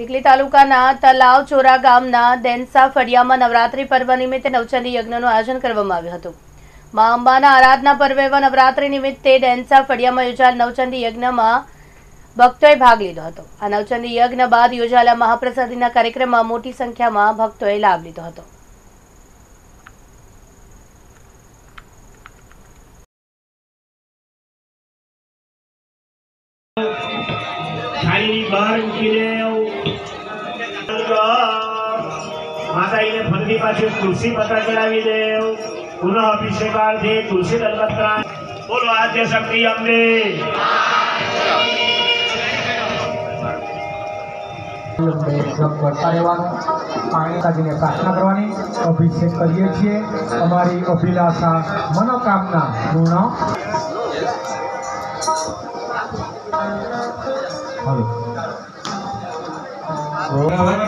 ચીખલી તાલુકાના તલાવ ચોરા ગામના દેનસા ફળિયામાં નવરાત્રી પર્વ નિમિત્તે નવચંડી યજ્ઞનું આયોજન કરવામાં આવ્યું હતું. મા અંબાના આરાધના પર્વે નવરાત્રી નિમિત્તે ડેન્સા ફળિયામાં યોજાયેલ નવચંડી યજ્ઞમાં ભક્તોએ ભાગ લીધો હતો. આ નવચંડી યજ્ઞ બાદ યોજાયેલા મહાપ્રસાદીના કાર્યક્રમમાં મોટી સંખ્યામાં ભક્તોએ લાભ લીધો હતો. થાળીની બહાર મૂકી દેવ માતાજીને ફરતી પાછી તુલસી પત્ર ચડાવી દેવ. પુનઃ અભિષેકાર્થે તુલસી દલપત્રા. બોલો આદ્ય શક્તિ અંબે કરતા રહેવાનું પાણીતાજીને પ્રાર્થના કરવાની. અભિષેક કરીએ છીએ. અમારી અભિલાષા મનોકામના પૂર્ણ.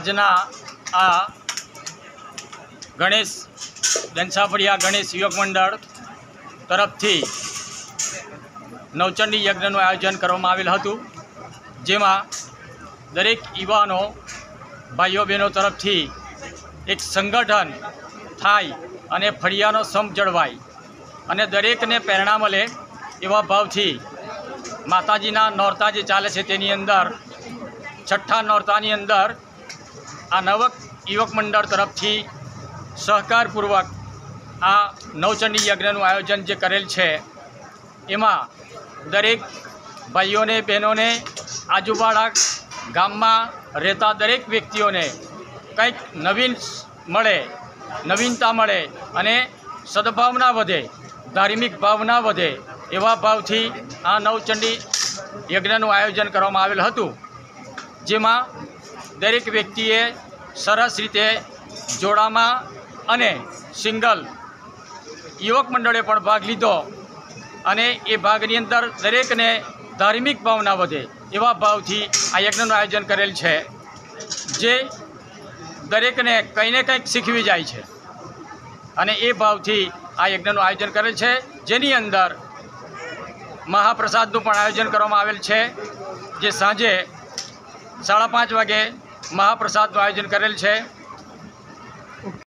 આજના આ ગણેશ દંસાફળિયા ગણેશ યુવક મંડળ તરફથી નવચંડી યજ્ઞનું આયોજન કરવામાં આવેલ હતું, જેમાં દરેક યુવાનો ભાઈઓ બહેનો તરફથી એક સંગઠન થાય અને ફળિયાનો સમ જળવાય અને દરેકને પ્રેરણા મળે એવા ભાવથી માતાજીના નોરતા જે ચાલે છે તેની અંદર, છઠ્ઠા નોરતાની અંદર આ નવક યુવક મંડળ તરફથી સહકારપૂર્વક આ નવચંડી યજ્ઞનું આયોજન જે કરેલ છે, એમાં દરેક ભાઈઓને, બહેનોને, આજુબાળા ગામમાં રહેતા દરેક વ્યક્તિઓને કંઈક નવીન મળે, નવીનતા મળે અને સદભાવના વધે, ધાર્મિક ભાવના વધે એવા ભાવથી આ નવચંડી યજ્ઞનું આયોજન કરવામાં આવેલ હતું. જેમાં દરેક વ્યક્તિએ સરસ રીતે જોડામાં અને સિંગલ યુવક મંડળે પણ ભાગ લીધો અને એ ભાગની અંદર દરેકને ધાર્મિક ભાવના વધે એવા ભાવથી આ યજ્ઞનું આયોજન કરેલ છે, જે દરેકને કંઈ ને કંઈક શીખવી જાય છે. અને એ ભાવથી આ યજ્ઞનું આયોજન કરેલ છે, જેની અંદર મહાપ્રસાદનું પણ આયોજન કરવામાં આવેલ છે, જે સાંજે સાડા પાંચ વાગે મહાપ્રસાદનું આયોજન કરેલ છે.